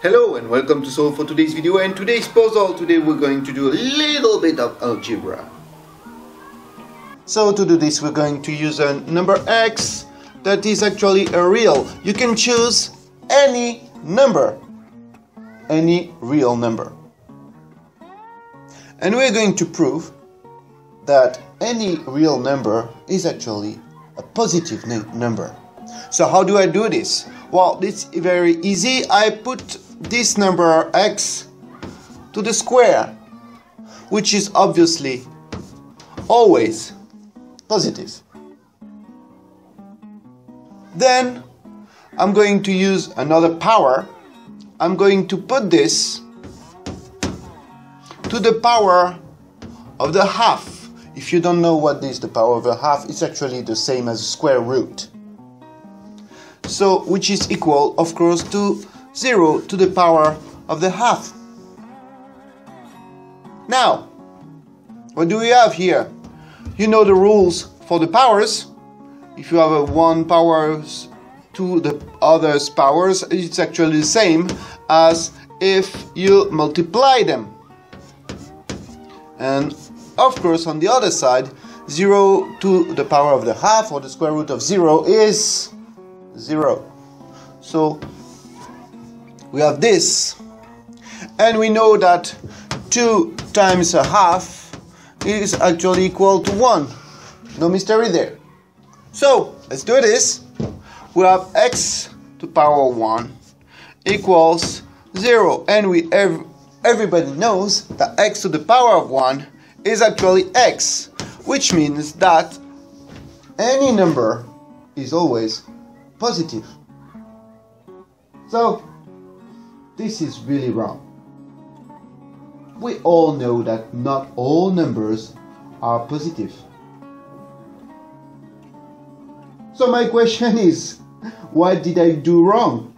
Hello and welcome to Solve for today's video and today's puzzle. Today we're going to do a little bit of algebra. So to do this we're going to use a number x that is actually a real. You can choose any number, any real number. And we're going to prove that any real number is actually a positive number. So how do I do this? Well, it's very easy. I put this number x to the square, which is obviously always positive. Then I'm going to use another power. I'm going to put this to the power of the half. If you don't know what is the power of a half, it's actually the same as square root. So, which is equal, of course, to 0 to the power of the half. Now, what do we have here? You know the rules for the powers. If you have a 1 powers to the other's powers, it's actually the same as if you multiply them. And of course, on the other side, 0 to the power of the half or the square root of 0 is 0. So we have this, and we know that 2 times a half is actually equal to 1. No mystery there. So let's do this. We have x to power 1 equals 0, and we ev everybody knows that x to the power of 1 is actually x, which means that any number is always positive. So, this is really wrong. We all know that not all numbers are positive. So my question is, what did I do wrong?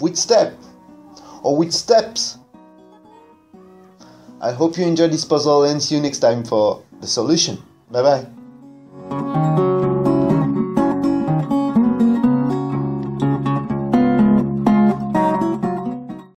Which step? Or which steps? I hope you enjoyed this puzzle and see you next time for the solution. Bye bye.